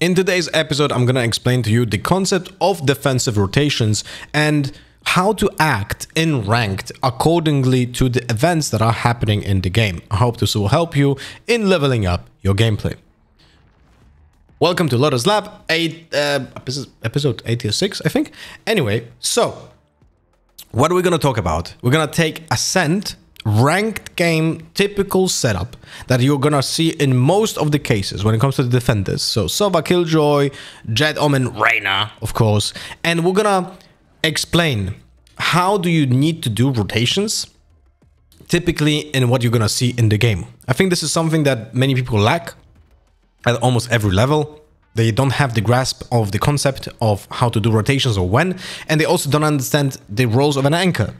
In today's episode, I'm gonna explain to you the concept of defensive rotations and how to act in ranked accordingly to the events that are happening in the game. I hope this will help you in leveling up your gameplay. Welcome to Lothar's Lab, eight, uh, episode 86, I think. Anyway, so what are we gonna talk about? We're gonna take Ascent ranked game typical setup that you're gonna see in most of the cases when it comes to the defenders. So Sova, Killjoy, Jett Omen, Reyna, of course. And we're gonna explain how do you need to do rotations typically in what you're gonna see in the game. I think this is something that many people lack at almost every level. They don't have the grasp of the concept of how to do rotations or when, and they also don't understand the roles of an anchor,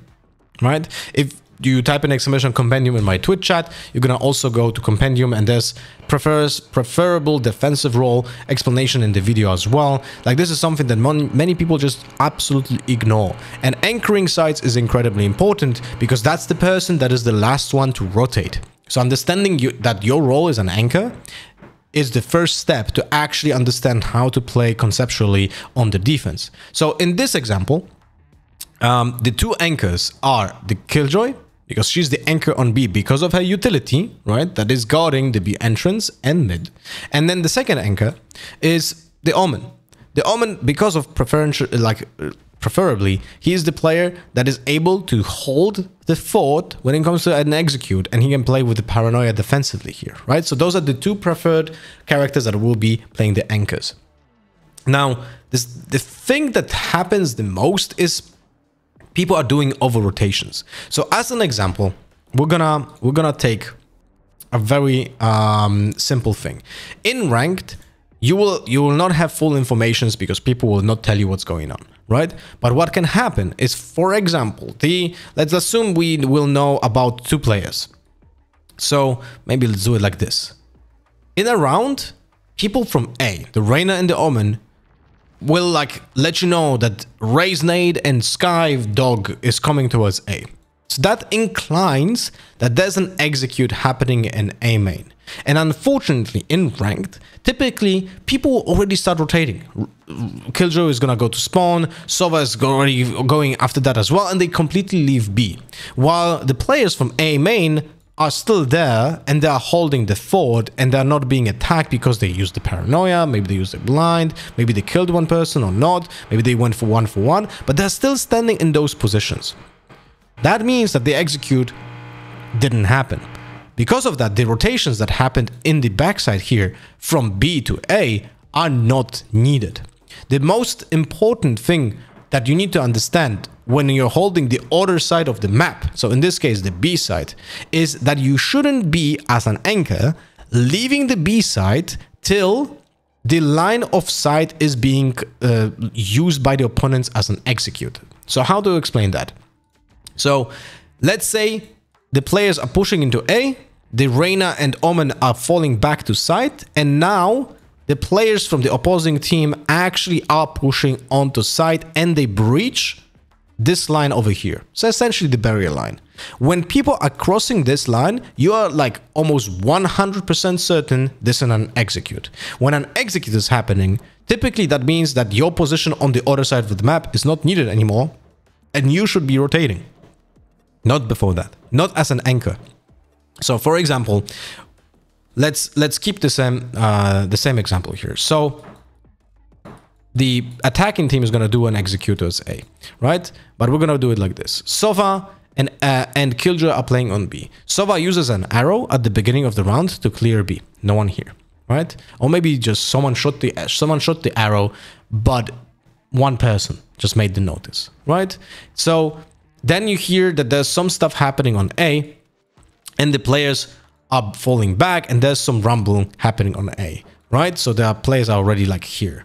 right? If you type in exclamation compendium in my Twitch chat, you're gonna also go to compendium and there's prefers preferable defensive role explanation in the video as well. Like this is something that many people just absolutely ignore. And anchoring sites is incredibly important because that's the person that is the last one to rotate. So understanding you, that your role is an anchor is the first step to actually understand how to play conceptually on the defense. So in this example, um, the two anchors are the Killjoy because she's the anchor on B because of her utility, right? That is guarding the B entrance and mid. And then the second anchor is the Omen. The Omen, because of preferential, like preferably, he is the player that is able to hold the fort when it comes to an execute, and he can play with the paranoia defensively here, right? So those are the two preferred characters that will be playing the anchors. Now, this the thing that happens the most is people are doing over rotations. So as an example, we're gonna we're gonna take a very um, simple thing. In ranked, you will you will not have full informations because people will not tell you what's going on, right? But what can happen is, for example, the let's assume we will know about two players. So maybe let's do it like this. In a round, people from A, the Reyna and the Omen, will like let you know that Raze nade and Skye Dog is coming towards A. So that inclines that there's an execute happening in A main. And unfortunately, in ranked, typically people already start rotating. Killjoy is gonna go to spawn, Sova is already going after that as well, and they completely leave B. While the players from A main are still there and they are holding the fort and they're not being attacked because they used the paranoia, maybe they used the blind, maybe they killed one person or not, maybe they went for one for one, but they're still standing in those positions. That means that the execute didn't happen. Because of that, the rotations that happened in the backside here from B to A are not needed. The most important thing that you need to understand when you're holding the other side of the map, so in this case the B side, is that you shouldn't be as an anchor leaving the B side till the line of sight is being uh, used by the opponents as an execute. So how do you explain that? So let's say the players are pushing into A, the Reyna and Omen are falling back to site, and now the players from the opposing team actually are pushing onto site and they breach this line over here. So essentially the barrier line. When people are crossing this line, you are like almost 100% certain this is an execute. When an execute is happening, typically that means that your position on the other side of the map is not needed anymore and you should be rotating. Not before that. Not as an anchor. So for example, let's let's keep the same uh, the same example here. So the attacking team is going to do an executors A, right? But we're going to do it like this. Sova and, uh, and Killjoy are playing on B. Sova uses an arrow at the beginning of the round to clear B. No one here, right? Or maybe just someone shot the someone shot the arrow, but one person just made the notice, right? So then you hear that there's some stuff happening on A, and the players are falling back, and there's some rumbling happening on A, right? So there are players already like here.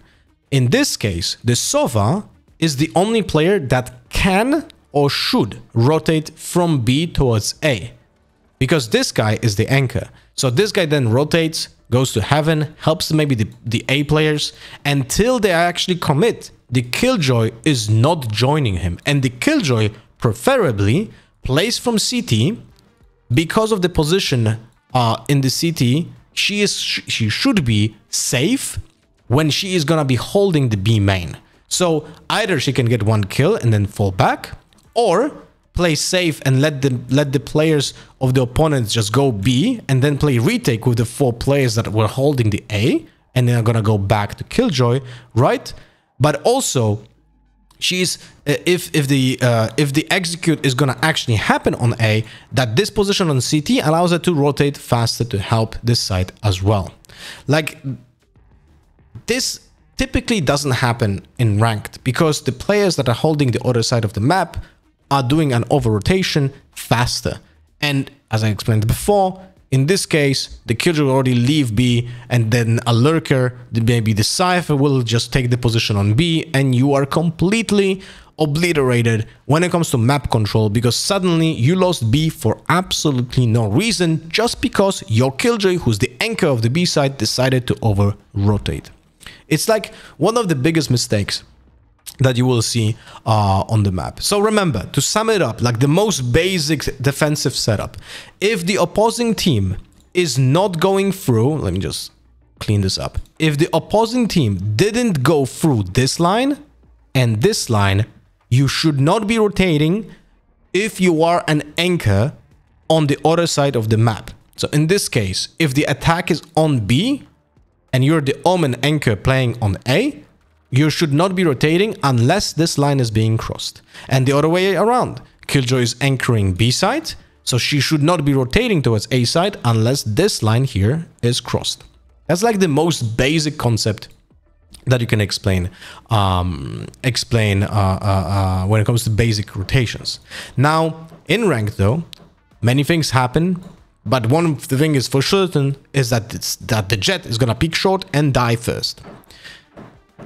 In this case, the Sova is the only player that can or should rotate from B towards A. Because this guy is the anchor. So this guy then rotates, goes to heaven, helps maybe the, the A players until they actually commit. The Killjoy is not joining him. And the Killjoy preferably plays from CT because of the position uh, in the CT, She is she should be safe when she is gonna be holding the B main. So either she can get one kill and then fall back, or play safe and let the let the players of the opponents just go B and then play retake with the four players that were holding the A and then are gonna go back to Killjoy, right? But also she's uh, if if the uh, if the execute is gonna actually happen on A, that this position on CT allows her to rotate faster to help this side as well. Like this typically doesn't happen in ranked because the players that are holding the other side of the map are doing an over rotation faster. And as I explained before, in this case, the killer will already leave B and then a lurker, maybe the Cypher will just take the position on B and you are completely obliterated when it comes to map control because suddenly you lost B for absolutely no reason just because your Killjoy, who's the anchor of the B side, decided to over rotate. It's like one of the biggest mistakes that you will see uh, on the map. So remember, to sum it up, like the most basic defensive setup, if the opposing team is not going through, let me just clean this up. If the opposing team didn't go through this line and this line, you should not be rotating if you are an anchor on the other side of the map. So in this case, if the attack is on B and you're the Omen anchor playing on A, you should not be rotating unless this line is being crossed. And the other way around. Killjoy is anchoring B side, so she should not be rotating towards A side unless this line here is crossed. That's like the most basic concept that you can explain um, explain uh, uh, uh, when it comes to basic rotations. Now, in rank though, many things happen, but one of the thing is for certain is that that the Jett is gonna peek short and die first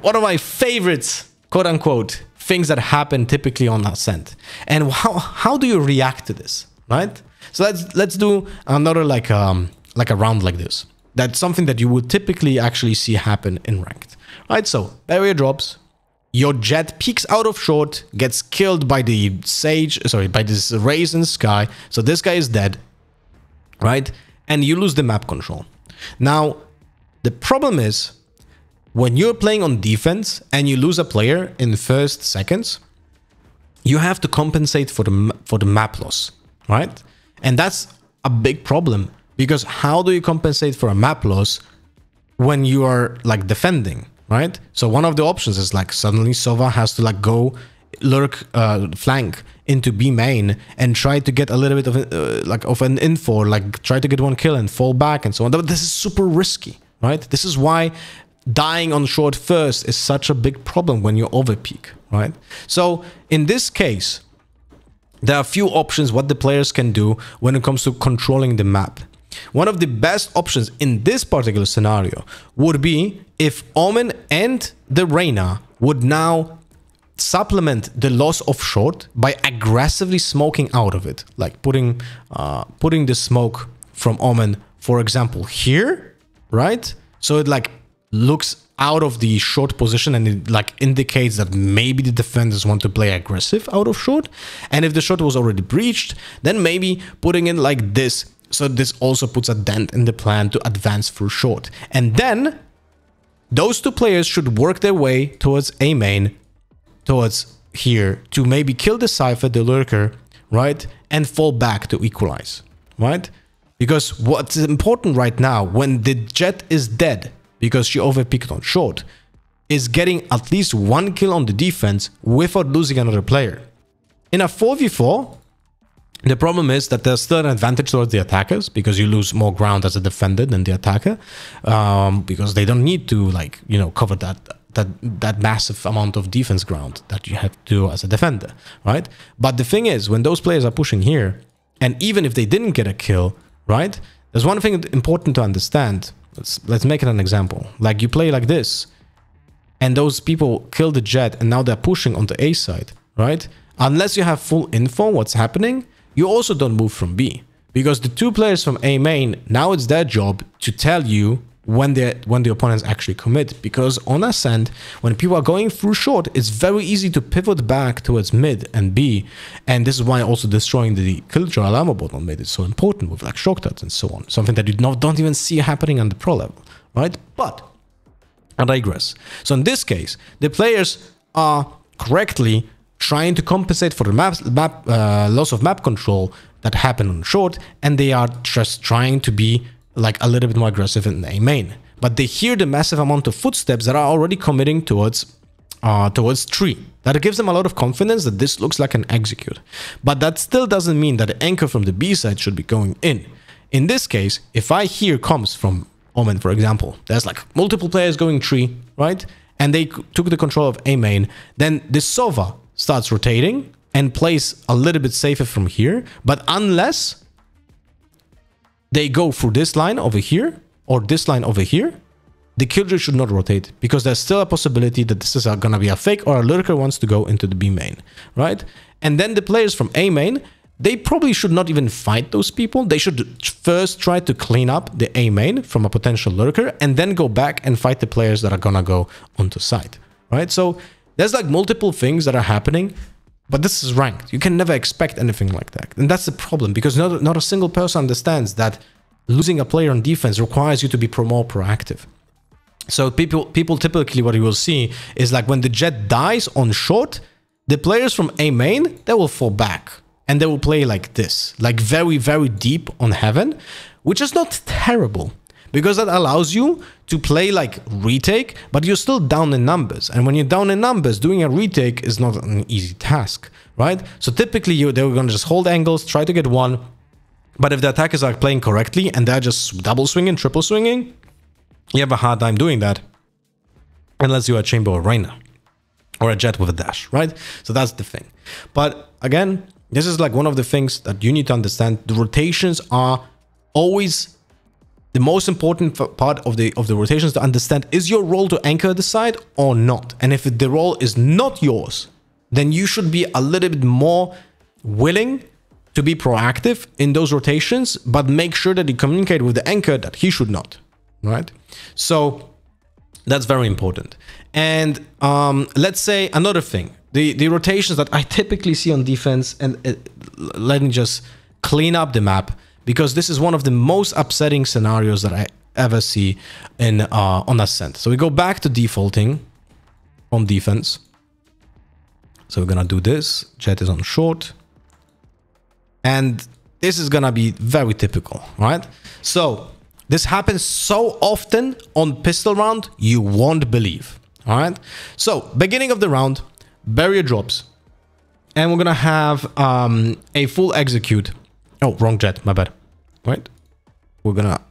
one of my favorites, quote unquote, things that happen typically on Ascent. And how how do you react to this, right? So let's let's do another like um like a round like this. That's something that you would typically actually see happen in ranked. Right? So barrier drops, your Jett peeks out of short, gets killed by the sage, sorry, by this Raze in Skye. So this guy is dead, right? And you lose the map control. Now, the problem is when you're playing on defense and you lose a player in first seconds, you have to compensate for the for the map loss, right? And that's a big problem because how do you compensate for a map loss when you are like defending, right? So one of the options is like suddenly Sova has to like go lurk uh, flank into B main and try to get a little bit of uh, like of an info, like try to get one kill and fall back and so on. This is super risky, right? This is why dying on short first is such a big problem when you overpeak, right? So in this case, there are a few options what the players can do when it comes to controlling the map. One of the best options in this particular scenario would be if Omen and the Reyna would now supplement the loss of short by aggressively smoking out of it, like putting uh, putting the smoke from Omen, for example, here, right? So it like looks out of the short position and it like indicates that maybe the defenders want to play aggressive out of short. And if the short was already breached, then maybe putting in like this. So this also puts a dent in the plan to advance through short. And then those two players should work their way towards A main, towards here to maybe kill the Cypher, the Lurker, right? And fall back to equalize, right? Because what's important right now, when the Jett is dead, because she overpicked on short, is getting at least one kill on the defense without losing another player. In a 4v4, the problem is that there's still an advantage towards the attackers because you lose more ground as a defender than the attacker um, because they don't need to like you know cover that that that massive amount of defense ground that you have to do as a defender, right? But the thing is, when those players are pushing here, and even if they didn't get a kill, right? There's one thing important to understand Let's let's make it an example. Like you play like this, and those people kill the Jett, and now they're pushing on the A side, right? Unless you have full info what's happening, you also don't move from B. Because the two players from A main, now it's their job to tell you when the when the opponents actually commit. Because on ascent when people are going through short it's very easy to pivot back towards mid and b. And this is why also destroying the killjoy alarm bot on mid is so important with like shock and so on. Something that you not, don't even see happening on the pro level right? But I digress. So in this case, the players are correctly trying to compensate for the map, map uh, loss of map control that happened on short, and they are just trying to be like a little bit more aggressive in A main. But they hear the massive amount of footsteps that are already committing towards uh, towards tree. That gives them a lot of confidence that this looks like an execute. But that still doesn't mean that the anchor from the B side should be going in. In this case, if I hear comes from Omen, for example, there's like multiple players going tree, right? And they took the control of A main, then the Sova starts rotating and plays a little bit safer from here. But unless they go through this line over here or this line over here, the killjoy should not rotate because there's still a possibility that this is gonna be a fake or a lurker wants to go into the B main, right? And then the players from A main, they probably should not even fight those people. They should first try to clean up the A main from a potential lurker and then go back and fight the players that are gonna go onto site, right? So there's like multiple things that are happening, but this is ranked. You can never expect anything like that. And that's the problem because not, not a single person understands that losing a player on defense requires you to be more proactive. So people people typically what you will see is like when the Jett dies on short, the players from A main, they will fall back and they will play like this, like very, very deep on heaven, which is not terrible because that allows you to play like retake, but you're still down in numbers. And when you're down in numbers, doing a retake is not an easy task, right? So typically you, they're going to just hold angles, try to get one. But if the attackers are playing correctly and they're just double swinging, triple swinging, you have a hard time doing that unless you're a chamber or Reyna or a Jett with a dash, right? So that's the thing. But again, this is like one of the things that you need to understand. The rotations are always the most important part of the of the rotations to understand is your role to anchor the side or not? And if the role is not yours then you should be a little bit more willing to be proactive in those rotations but make sure that you communicate with the anchor that he should not right? So that's very important. And um, let's say another thing. The the rotations that i typically see on defense and uh, let me just clean up the map because this is one of the most upsetting scenarios that I ever see in uh, on Ascent. So we go back to defaulting on defense. So we're gonna do this. Jett is on short. And this is gonna be very typical, right? So this happens so often on pistol round, you won't believe. All right. So beginning of the round, barrier drops. And we're gonna have um, a full execute. Oh, wrong Jett, my bad right? We're gonna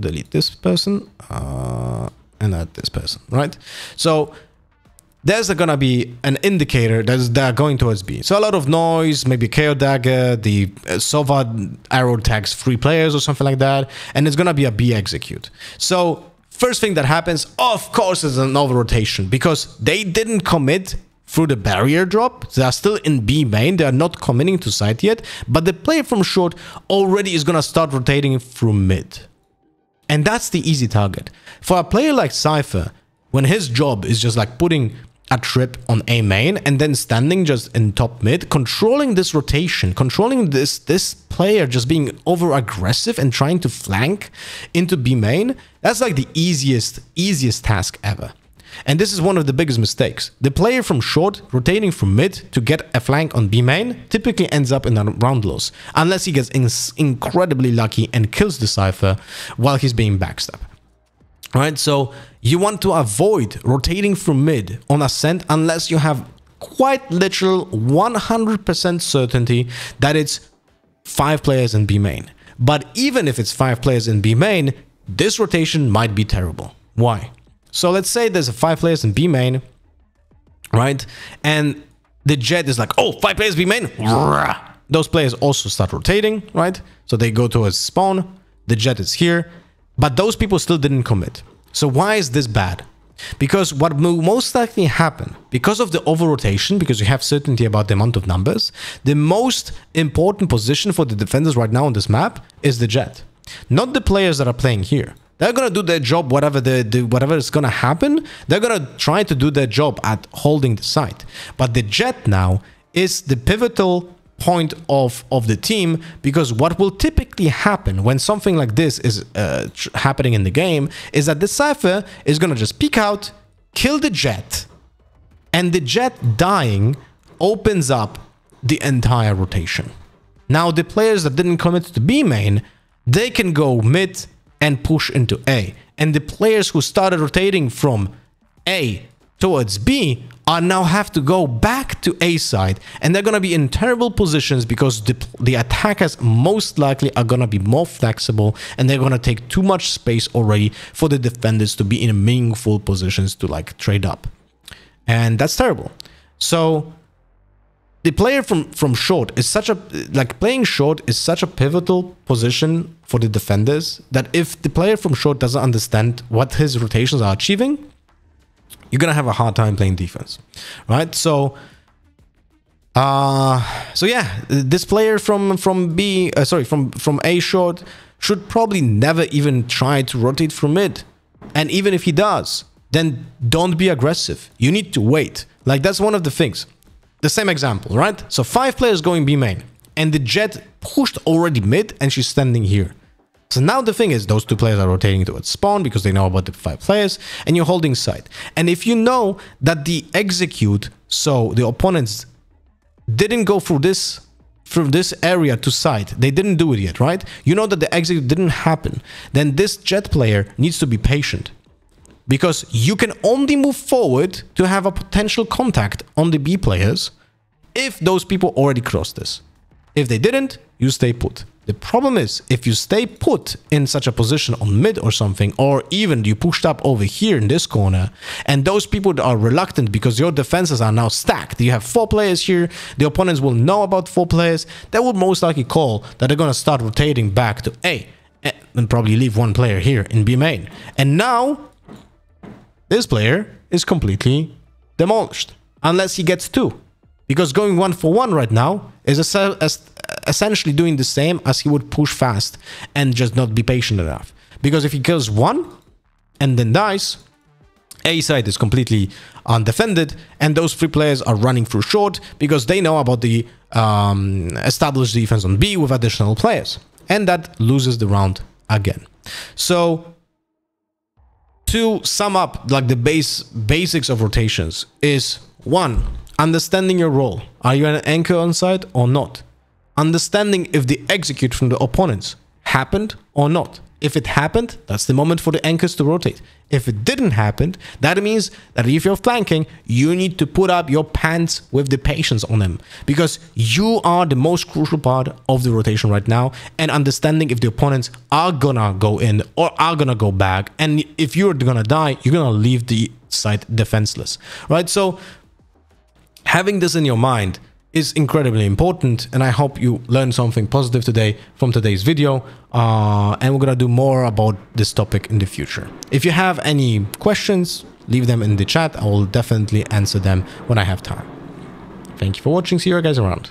delete this person uh, and add this person, right? So there's gonna be an indicator that's they're going towards B. So a lot of noise, maybe KAY/O dagger, the uh, Sova arrow tags three players or something like that, and it's gonna be a B execute. So first thing that happens, of course, is an over rotation because they didn't commit through the barrier drop. They are still in B main. They are not committing to site yet. But the player from short already is going to start rotating through mid. And that's the easy target. For a player like Cypher, when his job is just like putting a trip on A main and then standing just in top mid, controlling this rotation, controlling this this player just being over aggressive and trying to flank into B main, that's like the easiest, easiest task ever. And this is one of the biggest mistakes. The player from short rotating from mid to get a flank on B main typically ends up in a round loss, unless he gets in incredibly lucky and kills the Cypher while he's being backstabbed. Right, so you want to avoid rotating from mid on ascent unless you have quite literal 100% certainty that it's five players in B main. But even if it's five players in B main, this rotation might be terrible. Why? So let's say there's a five players in B main, right? And the Jett is like, oh, five players B main. Those players also start rotating, right? So they go towards spawn. The Jett is here, but those people still didn't commit. So why is this bad? Because what will most likely happen, because of the over rotation, because you have certainty about the amount of numbers, the most important position for the defenders right now on this map is the Jett. Not the players that are playing here. They're gonna do their job, whatever the, whatever is gonna happen. They're gonna try to do their job at holding the site. But the Jett now is the pivotal point of of the team because what will typically happen when something like this is uh, happening in the game is that the Cypher is gonna just peek out kill the Jett, and the Jett dying opens up the entire rotation now the players that didn't commit to B main they can go mid and push into A and the players who started rotating from A towards B are now have to go back to A side and they're going to be in terrible positions because the, the attackers most likely are going to be more flexible and they're going to take too much space already for the defenders to be in meaningful positions to like trade up. And that's terrible. So the player from from short is such a like playing short is such a pivotal position for the defenders that if the player from short doesn't understand what his rotations are achieving you're gonna have a hard time playing defense, right? So, uh, so yeah, this player from from B, uh, sorry, from from A short should probably never even try to rotate from mid, and even if he does, then don't be aggressive. You need to wait. Like that's one of the things. The same example, right? So five players going B main, and the Jett pushed already mid, and she's standing here. So now the thing is, those two players are rotating towards spawn because they know about the five players, and you're holding side. And if you know that the execute, so the opponents didn't go through this from this area to side, they didn't do it yet, right? You know that the execute didn't happen. Then this Jett player needs to be patient because you can only move forward to have a potential contact on the B players if those people already crossed this. If they didn't, you stay put. The problem is, if you stay put in such a position on mid or something, or even you pushed up over here in this corner, and those people are reluctant because your defenses are now stacked. You have four players here, the opponents will know about four players, they will most likely call that they're going to start rotating back to A, and probably leave one player here in B main. And now, this player is completely demolished, unless he gets two. Because going one for one right now is essentially doing the same as he would push fast and just not be patient enough. Because if he kills one and then dies, A side is completely undefended, and those three players are running through short because they know about the um, established defense on B with additional players. And that loses the round again. So to sum up like the base basics of rotations is one understanding your role are you an anchor on site or not understanding if the execute from the opponents happened or not. If it happened, that's the moment for the anchors to rotate. If it didn't happen, that means that if you're flanking, you need to put up your pants with the patience on them because you are the most crucial part of the rotation right now and understanding if the opponents are gonna go in or are gonna go back and if you're gonna die, you're gonna leave the site defenseless, right? So having this in your mind is incredibly important and I hope you learned something positive today from today's video uh, and we're gonna do more about this topic in the future. If you have any questions, leave them in the chat. I will definitely answer them when I have time. Thank you for watching. See you guys around.